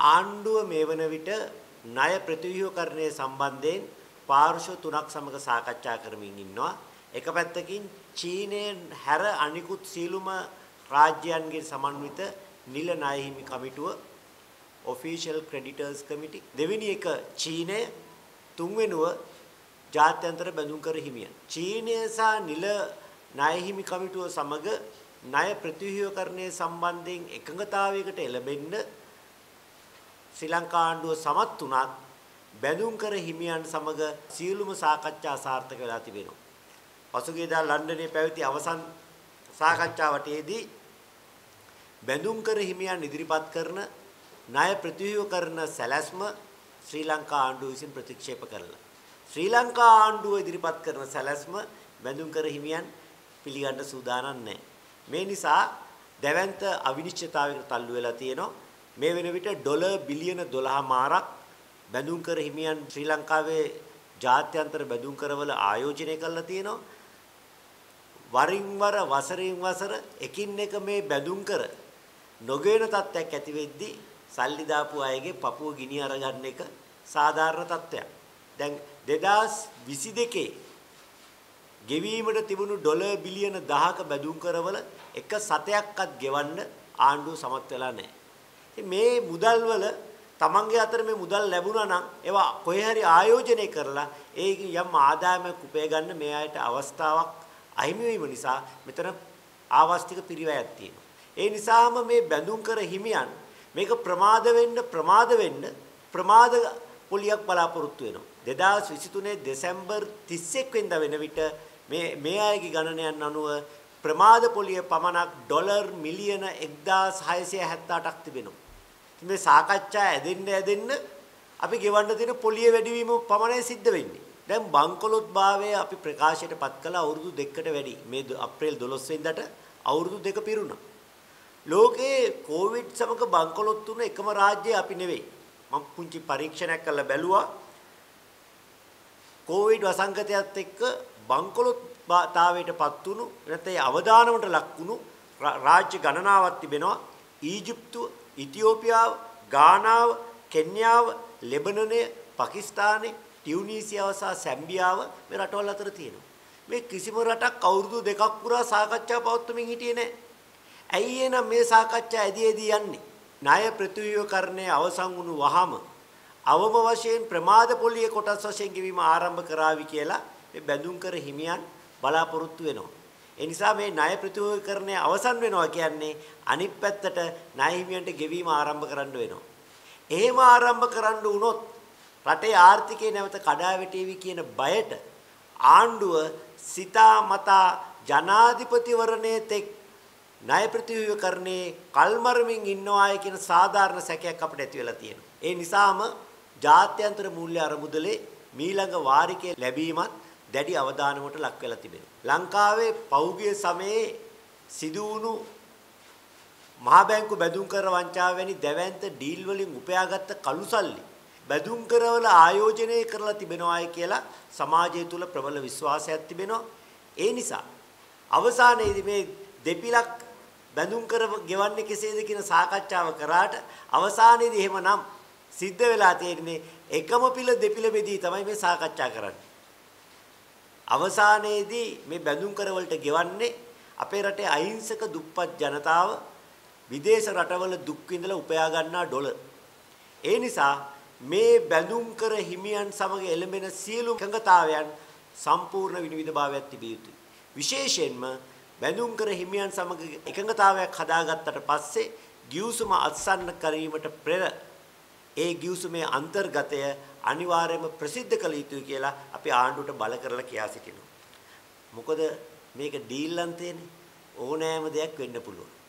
ආණ්ඩුව මේ වන විට ණය ප්‍රතිව්‍යුහකරණය සම්බන්ධයෙන් පාර්ශ්ව තුනක් සමග සාකච්ඡා කරමින් ඉන්නවා. එක පැත්තකින් චීනයෙන් හැර අනිකුත් සීලුම රාජ්‍යයන්ගේ සමන්විත නිල ණය හිමි කමිටුව official creditors committee දෙවෙනි එක චීනය තුන්වෙනුව ජාත්‍යන්තර බැඳුම්කර හිමියන් චීනය සහ නිල ණය හිමි කමිටුව සමග ණය ප්‍රතිව්‍යුහකරණය සම්බන්ධයෙන් එකඟතාවයකට එළඹෙන්න ශ්‍රී ලංකා ආණ්ඩුව සමත් වුණත් බැඳුම්කර හිමියන් සමග සියලුම සාකච්ඡා සාර්ථක වෙලා තිබෙනවා. පසුගියදා ලන්ඩනයේ පැවති අවසන් සාකච්ඡාවටදී බැඳුම්කර හිමියන් ඉදිරිපත් කරන ණය ප්‍රතිව්‍යුහකරණ සැලැස්ම ශ්‍රී ලංකා ආණ්ඩුව විසින් ප්‍රතික්ෂේප කළා. ශ්‍රී ලංකා ආණ්ඩුව ඉදිරිපත් කරන සැලැස්ම බැඳුම්කර හිමියන් පිළිගන්න සූදානම් නැහැ. මේ නිසා දැවැන්ත අවිනිශ්චිතතාවයකට තල්ලු වෙලා තියෙනවා. මේ වෙන විට ඩොලර් බිලියන 12 මාරක් බැඳුම්කර හිමියන් ශ්‍රී ලංකාවේ ජාත්‍යන්තර බැඳුම්කරවල ආයෝජනය කරලා තියෙනවා. වරින් වර වසරින් වසර එකින් එක මේ බැඳුම්කර නොගෙන තත්ත්වයක් ඇති වෙද්දී සල්ලි දාපු අයගේ පපුව ගිනි අරගන්න එක සාධාරණ තත්ත්වයක්. දැන් 2022 ගෙවීමට තිබුණු ඩොලර් බිලියන 10ක බැඳුම් කරවල එක සතයක්වත් ගෙවන්න ආණ්ඩුව සමත් වෙලා නැහැ. මේ මුදල් වල තමන්ගේ අතර මේ මුදල් ලැබුණා නම් ඒවා කොහේ හරි ආයෝජනය කරලා ඒ යම් ආදායමක් උපය ගන්න මේ අයට අවස්ථාවක් අහිමි වීම නිසා මෙතන ආවස්තික පිරිවැයක් තියෙනවා. ඒ නිසාම මේ බැඳුම් කර හිමියන් මේක ප්‍රමාද වෙන්න ප්‍රමාද වෙන්න ප්‍රමාද පොලියක් බලාපොරොත්තු වෙනවා. 2023 දෙසැම්බර් 31 වෙනිදා වෙන විට මේ මේ අයගේ ගණනයන් අනුව ප්‍රමාද පොලිය පමණක් ඩොලර් මිලියන 1678ක් තිබෙනවා. මේ සාකච්ඡා ඇදෙන්න ඇදෙන්න අපි ගෙවන්න තියෙන පොලිය වැඩිවීම පමණයි සිද්ධ වෙන්නේ. දැන් බංකොලොත් භාවය අපි ප්‍රකාශයට පත් කළ අවුරුදු දෙකකට වැඩි. මේ අප්‍රේල් 12 වෙනිදාට අවුරුදු දෙක පිරුණා. ලෝකේ කොවිඩ් සමග බංකොලොත් වුණ එකම රාජ්‍යය අපි නෙවෙයි. මම පුංචි පරීක්ෂණයක් කරලා බැලුවා. කොවිඩ් වසංගතයත් එක්ක බංකොලොත් තාවයටපත් වුණු නැත්නම් අවදානමට ලක් වුණු රාජ්‍ය ගණනාවක් තිබෙනවා. ඊජිප්තුව, ඉතියෝපියාව, ගානාව, කෙන්යාව, ලෙබනනය, පාකිස්තානය, ටියුනීසියාව සහ සැම්බියාව මේ රටවල් අතර තියෙනවා. මේ කිසිම රටක් අවුරුදු දෙකක් පුරා සාකච්ඡා පවත්වමින් හිටියේ නැහැ. ඇයි එනම් මේ සාකච්ඡා ඇදී ඇදී යන්නේ? ණය ප්‍රතිව්‍යුහකරණය අවසන් වුණු වහම අවම වශයෙන් ප්‍රමාද පොලිය කොටස් වශයෙන් ගෙවීම ආරම්භ කරાવી කියලා මේ බැඳුම් කර හිමියන් බලාපොරොත්තු වෙනවා. ඒ නිසා මේ ණය ප්‍රතිව්‍යුහකරණය අවසන් වෙනවා කියන්නේ අනිත් පැත්තට ණය හිමියන්ට ගෙවීම ආරම්භ කරන්න වෙනවා. එහෙම ආරම්භ කරන්න වුණොත් රටේ ආර්ථිකය නැවත කඩා වැටේවි කියන බයට ආණ්ඩුව සිතා මතා ජනාධිපතිවරණයේ තෙක් ණය ප්‍රතිව්‍යුහකරණේ කල්මරමින් ඉන්නවාය කියන සාධාරණ සැකයක් අපිට ඇති වෙලා තියෙනවා. ඒ නිසාම ජාත්‍යන්තර මූල්‍ය අරමුදලේ මීළඟ වාරිකයේ ලැබීමත් දැඩි අවධානමකට ලක් වෙලා තිබෙනවා. ලංකාවේ පෞද්ගලික සමයේ සිදු වුණු මහා බැංකු බැදුම් කර වංචාව වැනි දැවැන්ත ඩීල් වලින් උපයාගත්ත කළු සල්ලි බැදුම් කරවල ආයෝජනය කරලා තිබෙනවායි කියලා සමාජය තුල ප්‍රබල විශ්වාසයක් තිබෙනවා. ඒ නිසා අවසානයේදී මේ දෙපිලක් බැඳුම් කර ගෙවන්නේ කෙසේද කියන සාකච්ඡාව කරාට අවසානයේදී එහෙමනම් සිද්ධ වෙලා තියෙන්නේ එකම පිළ දෙපිළ බෙදී තමයි මේ සාකච්ඡා කරන්නේ. අවසානයේදී මේ බැඳුම් කර වලට ගෙවන්නේ අපේ රටේ අහිංසක දුප්පත් ජනතාව විදේශ රටවල දුක් විඳලා උපයා ගන්නා ඩොලර්. ඒ නිසා මේ බැඳුම් කර හිමියන් සමග එළඹෙන සියලු එකඟතාවයන් සම්පූර්ණ විනිවිදභාවයක් තිබිය යුතුයි. විශේෂයෙන්ම බැඳුම් කර හිමියන් සමග එකඟතාවයක් හදාගත්තට පස්සේ ගිවිසුම අත්සන්න කිරීමට පෙර ඒ ගිවිසුමේ අන්තර්ගතය අනිවාර්යයෙන්ම ප්‍රසිද්ධ කළ යුතුයි කියලා අපි ආණ්ඩුවට බල කරලා කියා සිටිනවා. මොකද මේක ඩීල් ලන් ඕනෑම දෙයක් වෙන්න පුළුවන්.